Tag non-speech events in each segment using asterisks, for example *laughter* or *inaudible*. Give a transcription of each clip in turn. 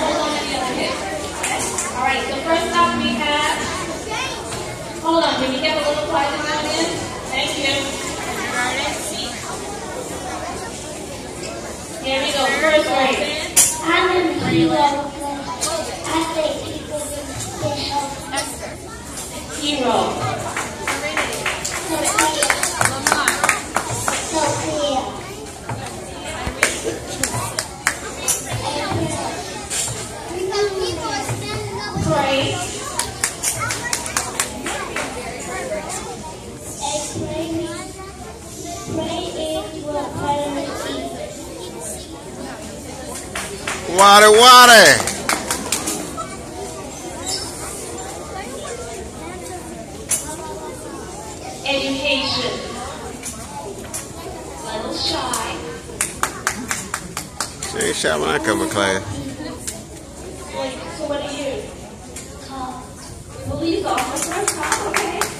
hold on to other hip. All right, so first up we have, hold on, can you get a little quiet? Thank you. Here go. I'm in. I think people help. Hero. Sophia. Pray Water, water. Education. Little shy. She ain't shot when I come to class. Wait, so what are you? Call. Police officer? Cop, okay.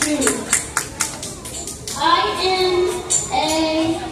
Food. I am a.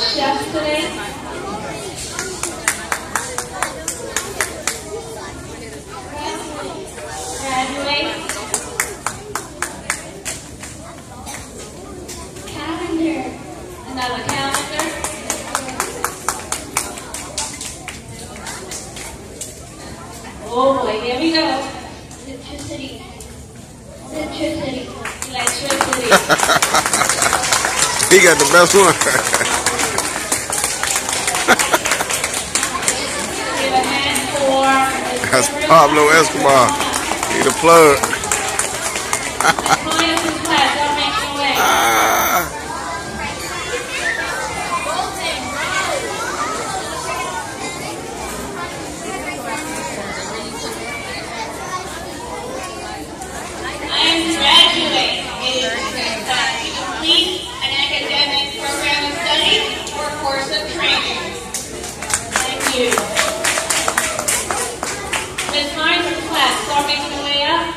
chefs today. Another. Oh boy, here we go. Electricity. Electricity. Electricity. *laughs* He got the best one. *laughs* That's Pablo Escobar. Need a plug. *laughs* Way up.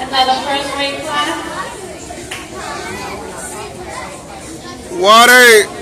Another first grade class. Water.